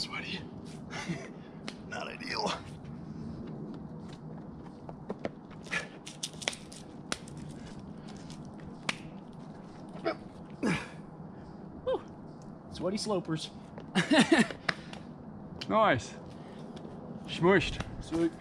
Sweaty. Not ideal. Sweaty slopers. Nice. Smushed. Sweet.